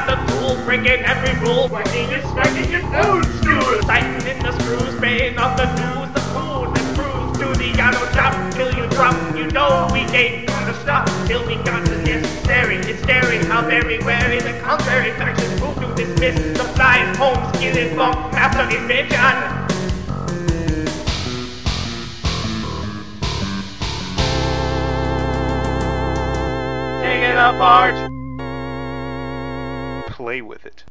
out the tool, breaking every rule. Whacking and smacking your old screws. Tightening the screws, spraying off the news, the food, the screws to the auto shop till you drop. You know we ain't gonna stop till we got the necessary. It's staring how very wary the contrary factions move to dismiss the flying home, skillet bump, master invention. Apart. Play with it.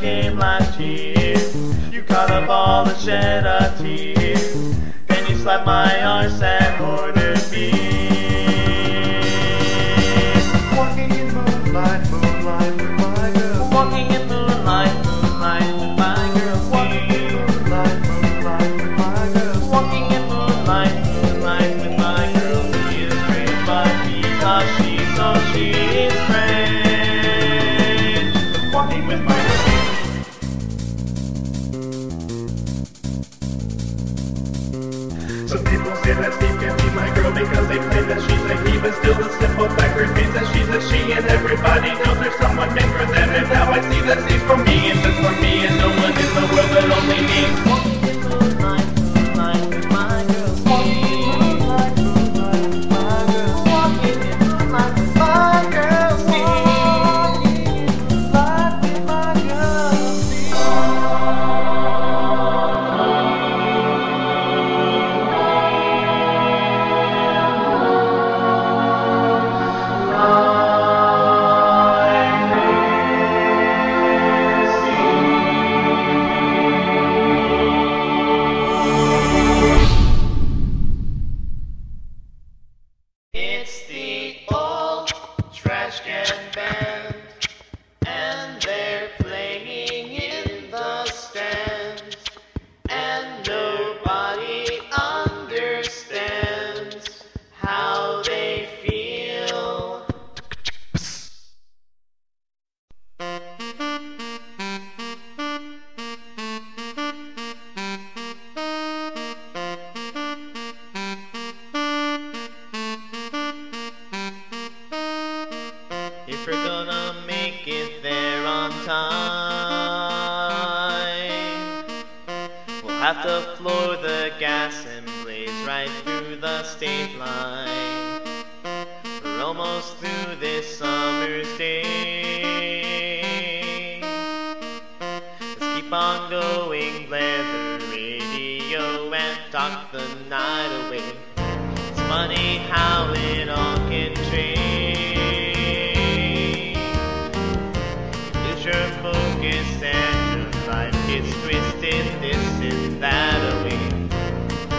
Game last year. You caught a ball and shed a tear. Can you slap my arse and order beer? They claim that she's a he, but still the simple fact remains that she's a she, and everybody knows there's someone made for them. And now I see that Steve's for me, and just for me, and no one in the world but only me.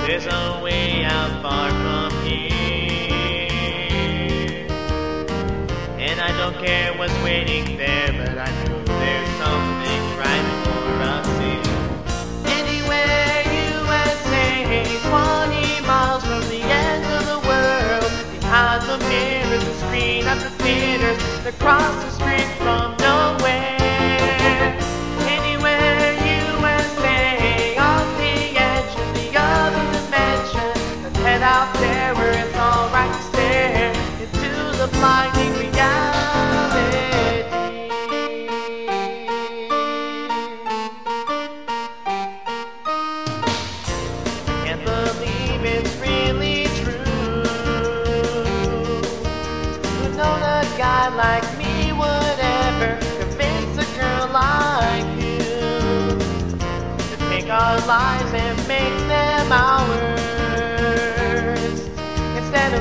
There's a way out far from here. And I don't care what's waiting there, but I know there's something right for us here. Anywhere USA, 20 miles from the end of the world. Behind the mirrors, the screen of the theaters, across the street.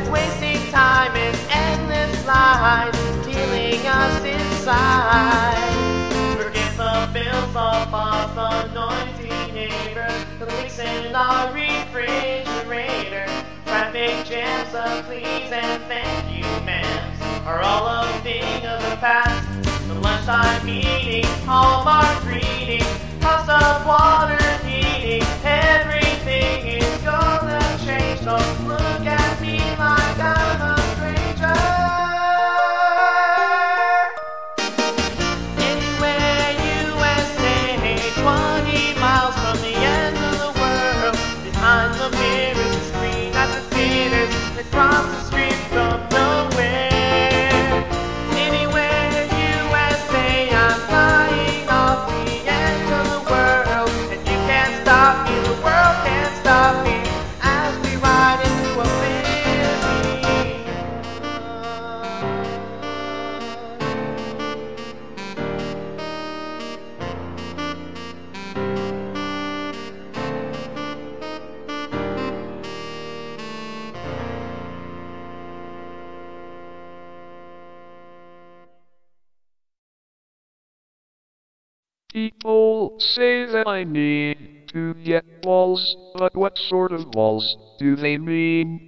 Instead wasting time in endless lies, killing us inside. Forget the bills of us, the noisy neighbors, the leaks in our refrigerator, traffic jams, the please and thank you ma'ams are all a thing of the past. The lunchtime meeting, Hallmark reading, cost of water heating, everything is gonna change. Don't People say that I need to get walls, but what sort of walls do they mean?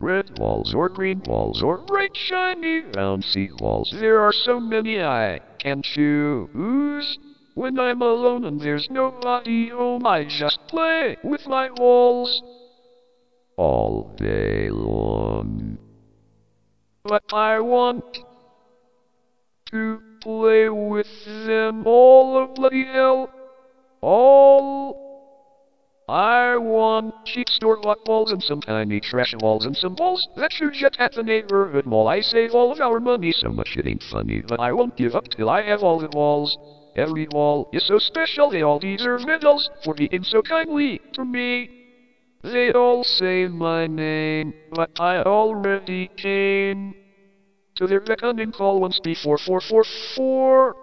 Red walls or green walls or bright shiny bouncy walls. There are so many I can choose. When I'm alone and there's nobody home, I just play with my walls all day long. But I want to play with them all of bloody hell. All I want cheap store bought balls and some tiny trash walls and some balls that you get at the neighborhood mall. I save all of our money so much it ain't funny, but I won't give up till I have all the walls. Every wall is so special, they all deserve medals for being so kindly to me. They all say my name, but I already came to their beckoning call once before. Four, four, four.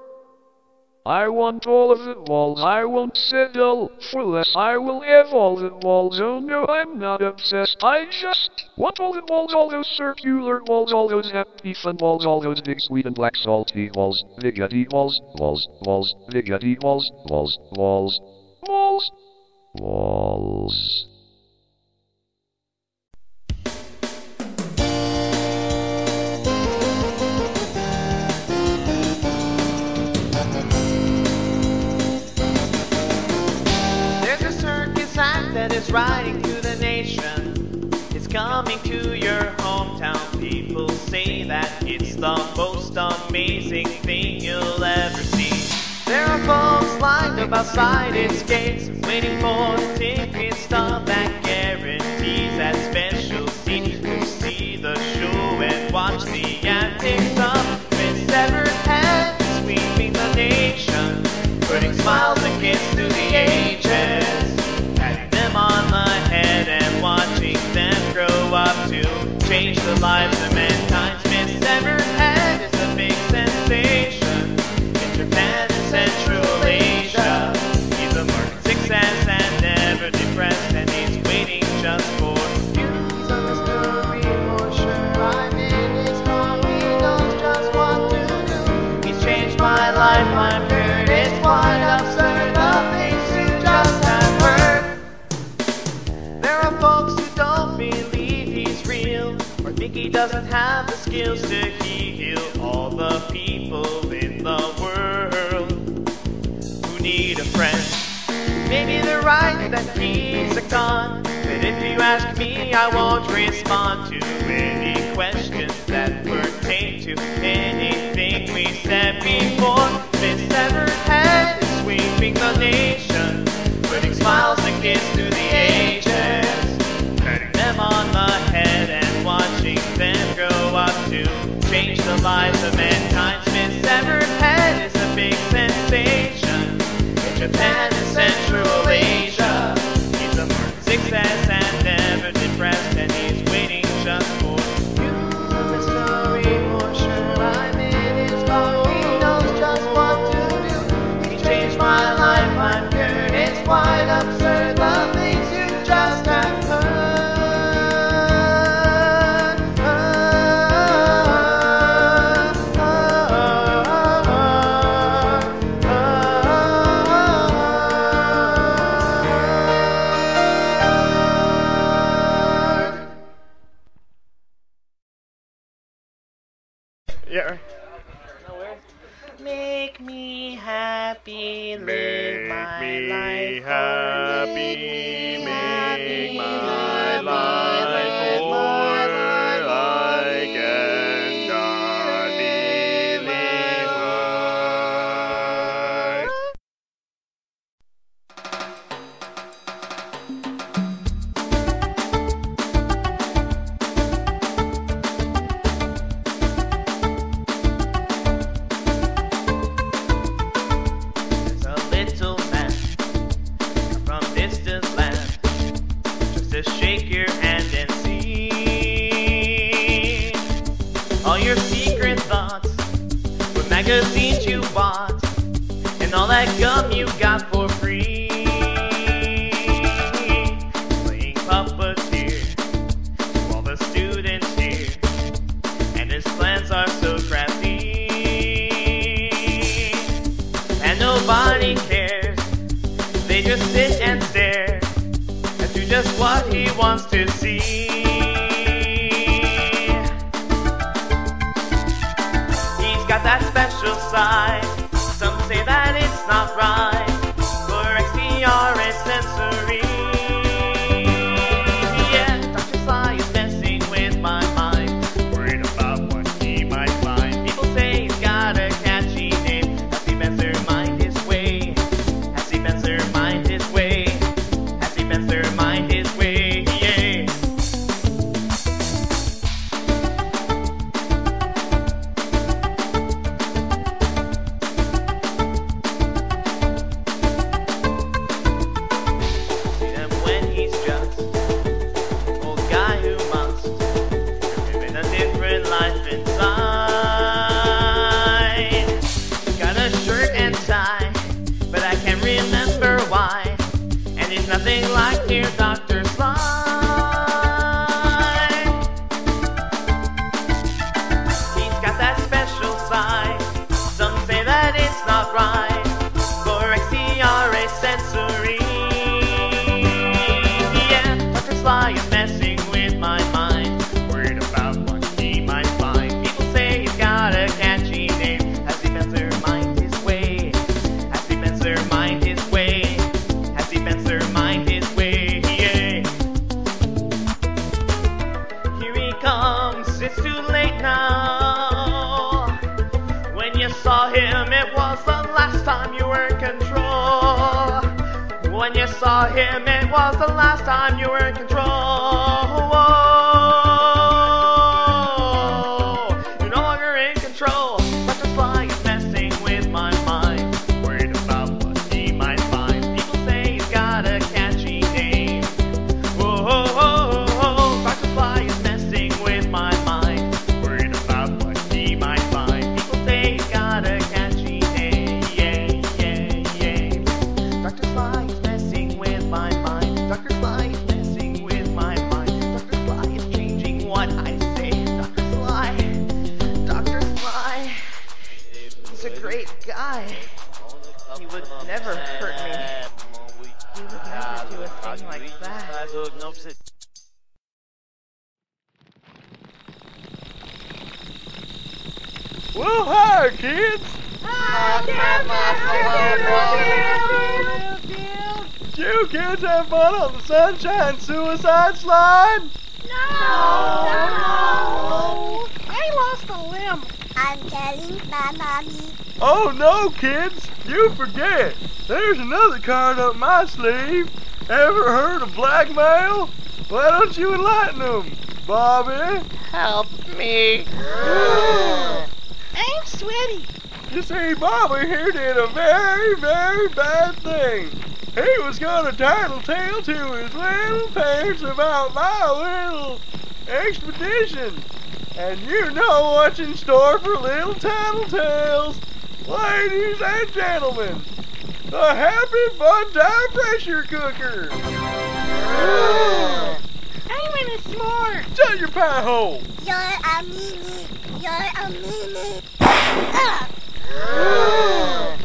I want all of the walls. I won't settle for less. I will have all the walls. Oh no, I'm not obsessed. I just want all the walls, all those circular walls, all those happy fun walls, all those big sweet and black salty walls, biggity walls, walls, walls, biggity walls, walls, walls, walls, walls. There's riding through the nation. It's coming to your hometown. People say that it's the most amazing thing you'll ever see. There are folks lined up outside its gates, waiting for the ticket stub that guarantees that special seat to see the show and watch the antics of Severed Head sweeping the nation, putting smiles and kisses to the ages, have the skills to heal all the people in the world who need a friend. Maybe they're right that he's a con, but if you ask me, I won't respond to any questions that pertain to anything we said before. Miss Everhead is sweeping the name. lives of men. magazines you bought, and all that gum you got for free. Playing puppeteer to all the students here, and his plans are so crafty. And nobody cares, they just sit and stare at do just what he wants to see. side. Some say that it's not right. Jim, it was the last time you were in control. Sunshine Suicide Slide? No! No! no. I lost a limb. I'm telling my mommy. Oh no, kids! You forget! There's another card up my sleeve. Ever heard of blackmail? Why don't you enlighten them, Bobby? Help me. I'm sweaty. You see, Bobby here did a very, very bad thing. He was gonna tattletale to his little parents about my little expedition. And you know what's in store for little tattletales. Ladies and gentlemen, the Happy Fun Time Pressure Cooker. I want a s'more. Shut your pie hole. You're a meanie. You're a meanie. Ah.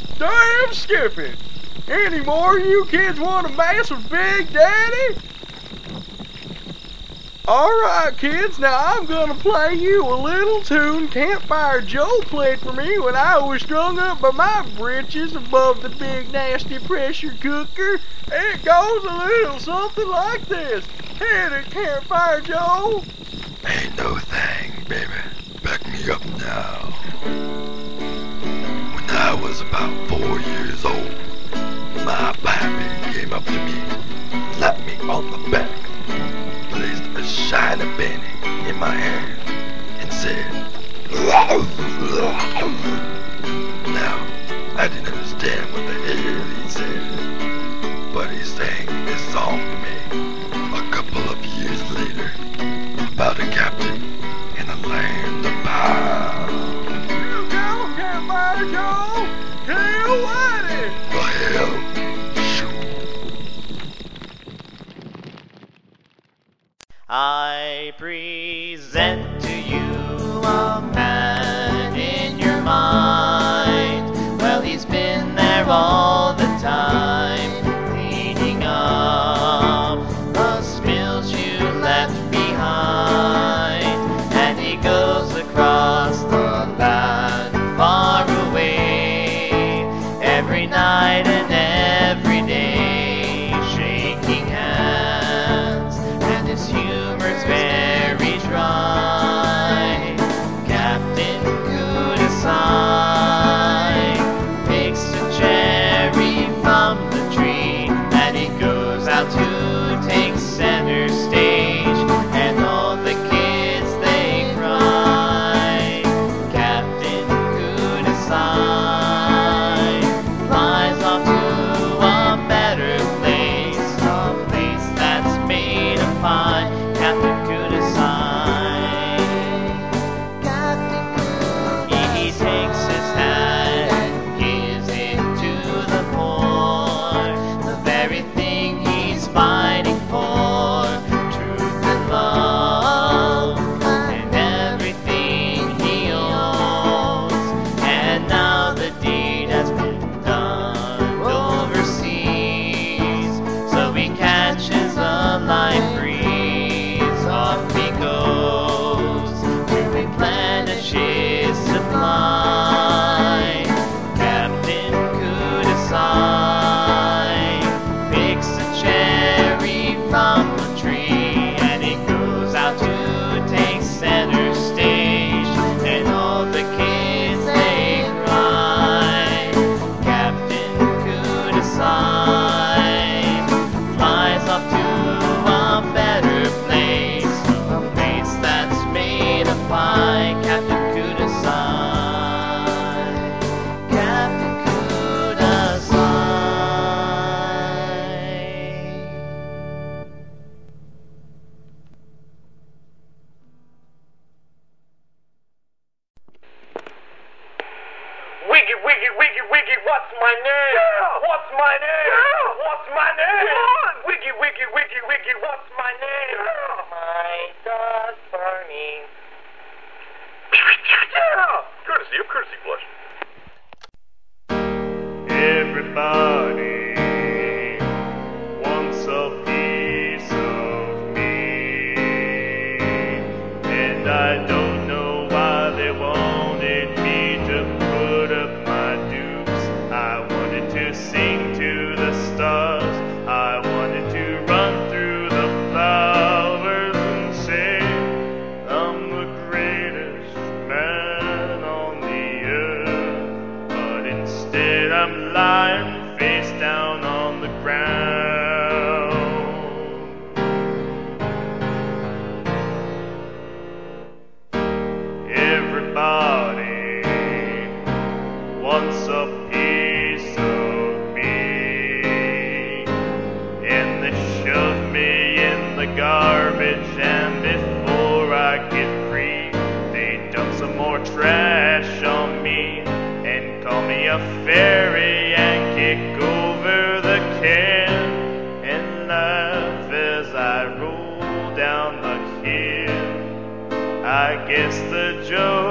Damn Skippy! Any more you kids want to mess with Big Daddy? Alright kids, now I'm gonna play you a little tune Campfire Joe played for me when I was strung up by my britches above the big nasty pressure cooker. It goes a little something like this. Hit it, Campfire Joe! Ain't no thing, baby. Back me up now. When I was about four years old, my pappy came up to me, slapped me on the back, placed a shiny penny in my hand, and said, Now, I didn't wants a piece of me. And they shove me in the garbage, and before I get free, they dump some more trash on me and call me a fairy and kick over the can and laugh as I roll down the hill. I guess the joke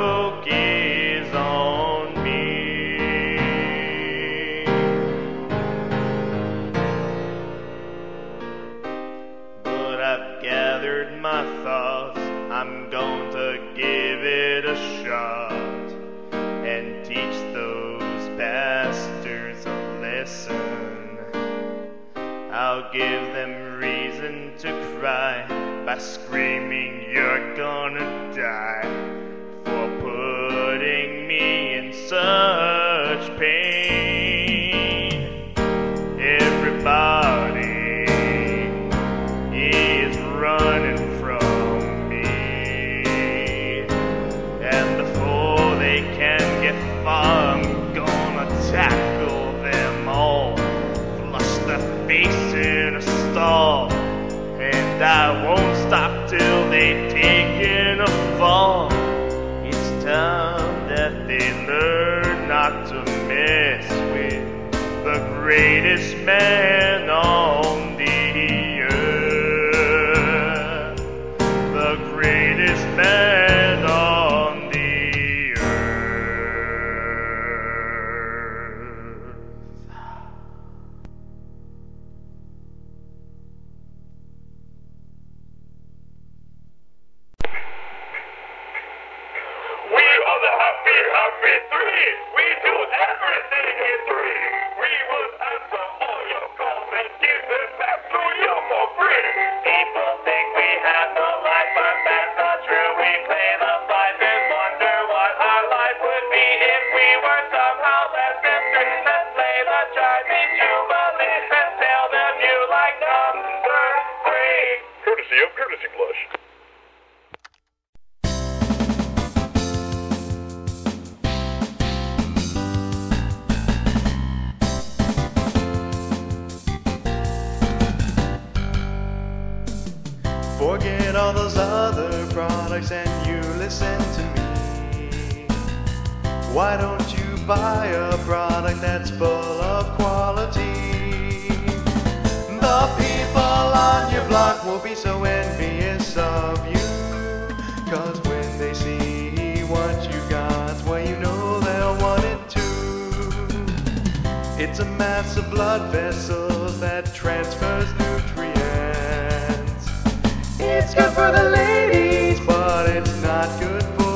to cry by screaming, You're gonna die for putting me in such greatest Of Courtesy Flush. Forget all those other products and you listen to me. Why don't you buy a product that's full of quality? On your block will be so envious of you. Cause when they see what you got, well, you know they'll want it too. It's a mass of blood vessels that transfers nutrients. It's good for the ladies, but it's not good for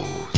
Oh.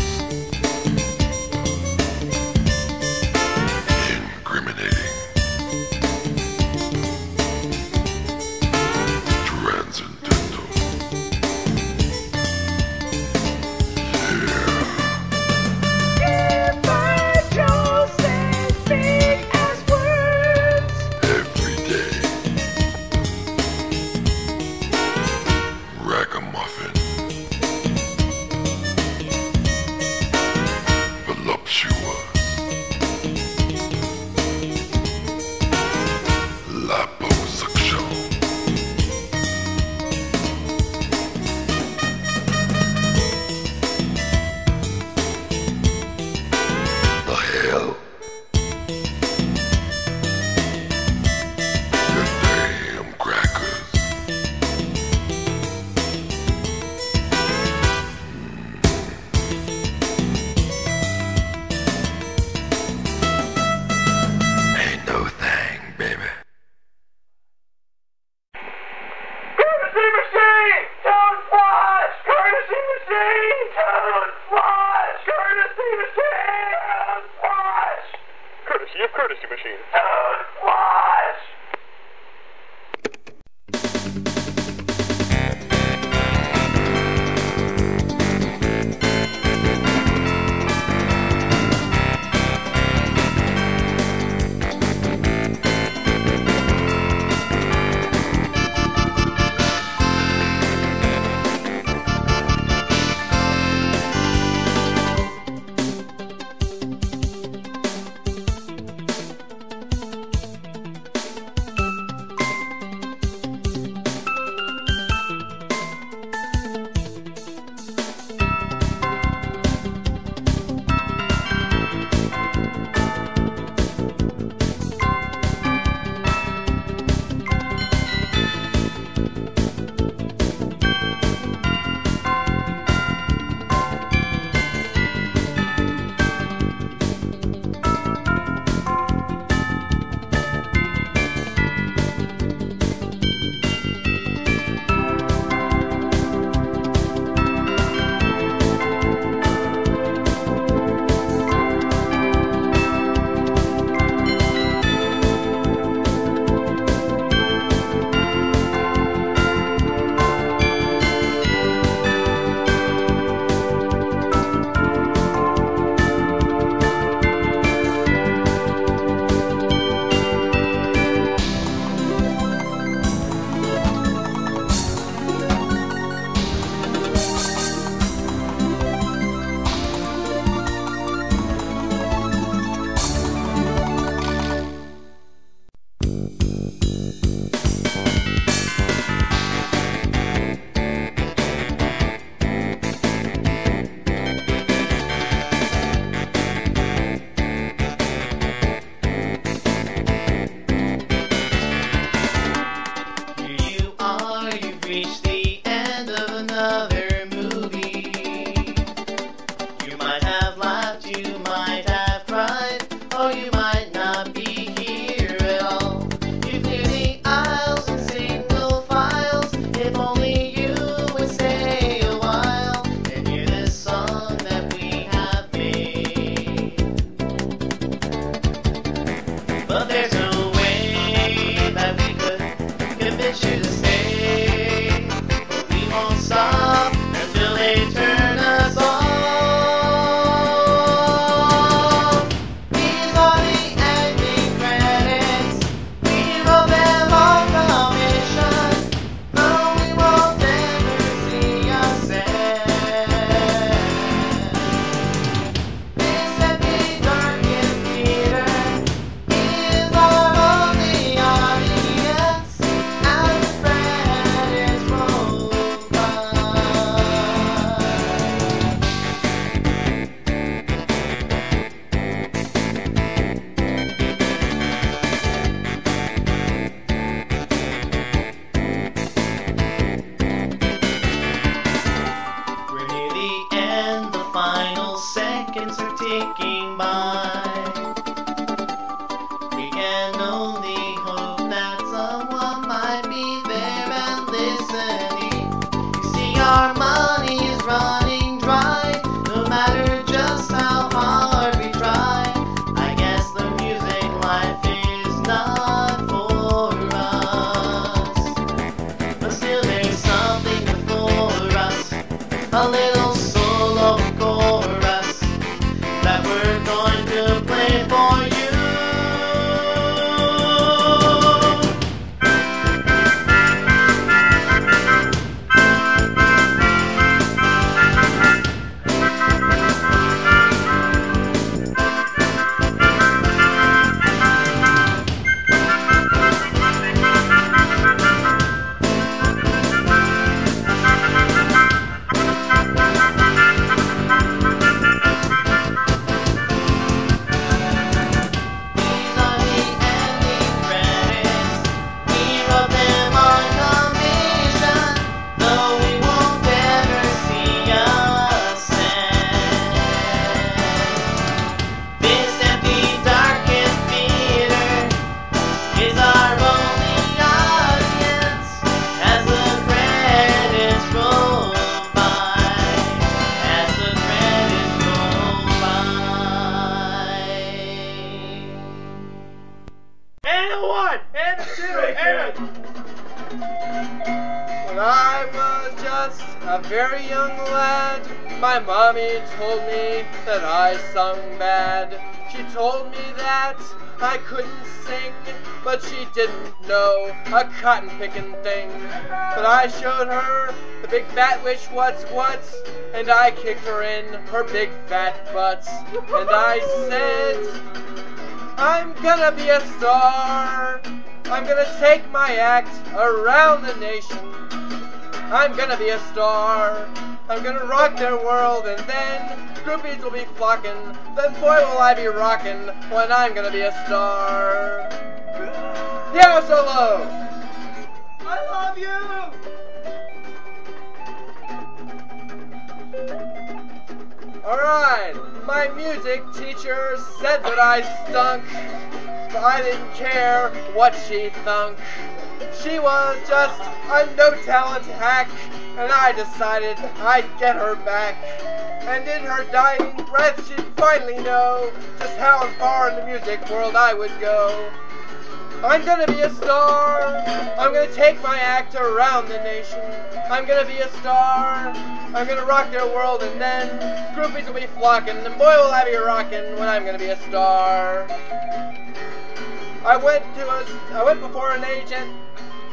Machine. We didn't know a cotton picking thing. But I showed her the big fat witch what's what, and I kicked her in her big fat butt. And I said, I'm gonna be a star. I'm gonna take my act around the nation. I'm gonna be a star. I'm gonna rock their world and then groupies will be flocking. Then boy will I be rocking when I'm gonna be a star. Piano solo! I love you! Alright, my music teacher said that I stunk, but I didn't care what she thunk. She was just a no talent hack, and I decided I'd get her back. And in her dying breath, she'd finally know just how far in the music world I would go. I'm gonna be a star. I'm gonna take my act around the nation. I'm gonna be a star. I'm gonna rock their world, and then groupies will be flocking, and boy will I be rocking when I'm gonna be a star. I went to a, I went before an agent.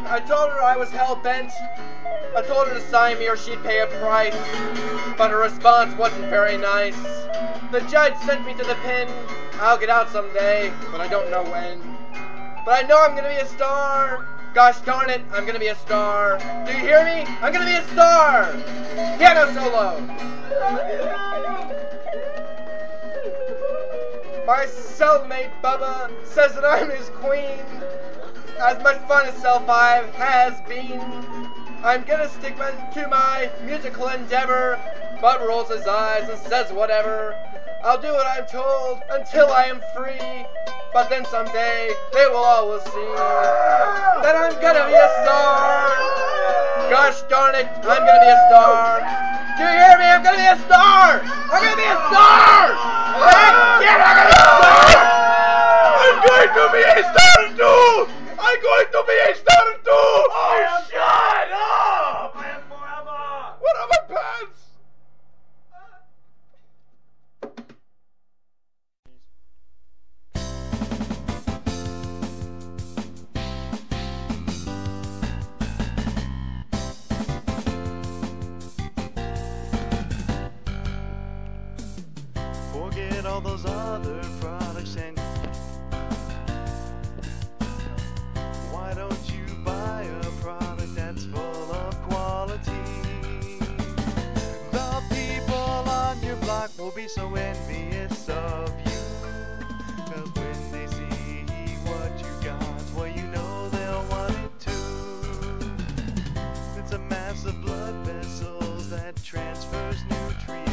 I told her I was hell bent. I told her to sign me or she'd pay a price. But her response wasn't very nice. The judge sent me to the pen. I'll get out someday, but I don't know when. But I know I'm gonna be a star. Gosh darn it, I'm gonna be a star. Do you hear me? I'm gonna be a star. Piano solo. My cellmate Bubba says that I'm his queen. As much fun as Cell 5 has been, I'm gonna stick to my musical endeavor. Bud rolls his eyes and says whatever. I'll do what I'm told until I am free. But then someday they will all will see that I'm gonna be a star. Gosh darn it, I'm gonna be a star. Do you hear me? I'm gonna be a star. I'm gonna be a star. Yeah, I'm gonna be a star. I'm going to be a star too! I'm going to be a star too! Oh, block will be so envious of you. Cause when they see what you got, well, you know they'll want it too. It's a massive blood vessels that transfers nutrients.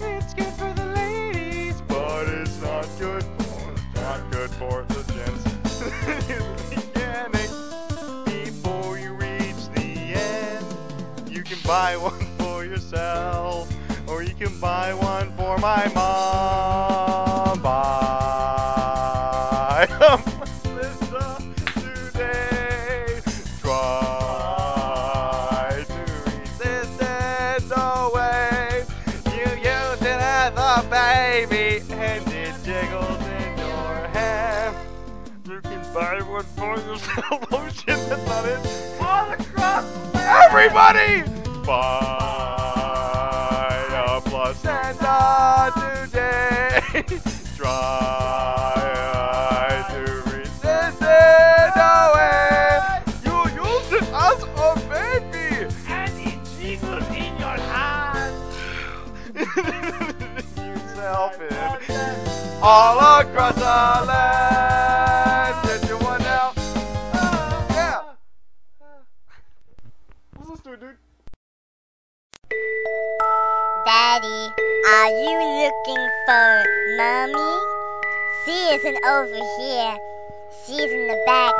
It's good for the ladies, but it's not good for not good for the gents. Before you reach the end, you can buy one for yourself, you can buy one for my mom. Buy 'em, listen today. Try to resist it no way. You use it as a baby and it jiggles in your hand. You can buy one for yourself. Oh shit, that's not it. All across everybody! Buy a placenta today. Try to resist it away. You use it as a baby. And it jiggles in your hand. you selfish. All across the land. Are you looking for Mommy? She isn't over here. She's in the back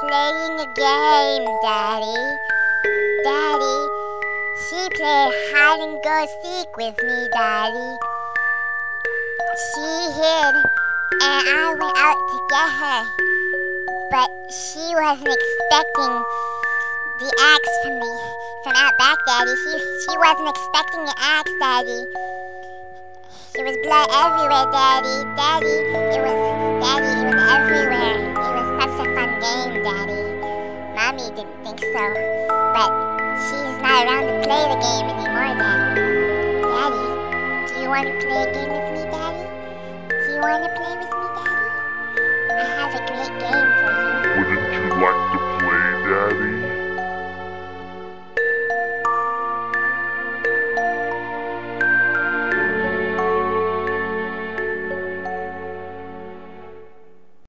playing a game, Daddy. Daddy, she played hide and go seek with me, Daddy. She hid, and I went out to get her. but she wasn't expecting the axe from the from out back, Daddy. She she wasn't expecting the axe, Daddy. It was blood everywhere, Daddy. Daddy, it was, Daddy, it was everywhere. It was such a fun game, Daddy. Mommy didn't think so, but she's not around to play the game anymore, Daddy. Daddy, do you want to play a game with me, Daddy? Do you want to play with me, Daddy? I have a great game for you. Wouldn't you like to play, Daddy?